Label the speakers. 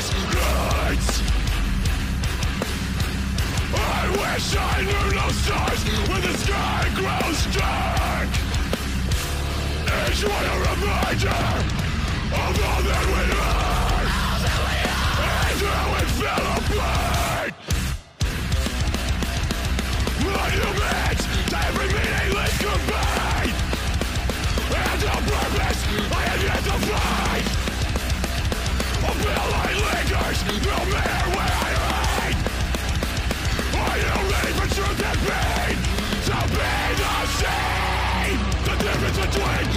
Speaker 1: I wish I knew no stars when the sky grows dark. Each one a reminder curse no man.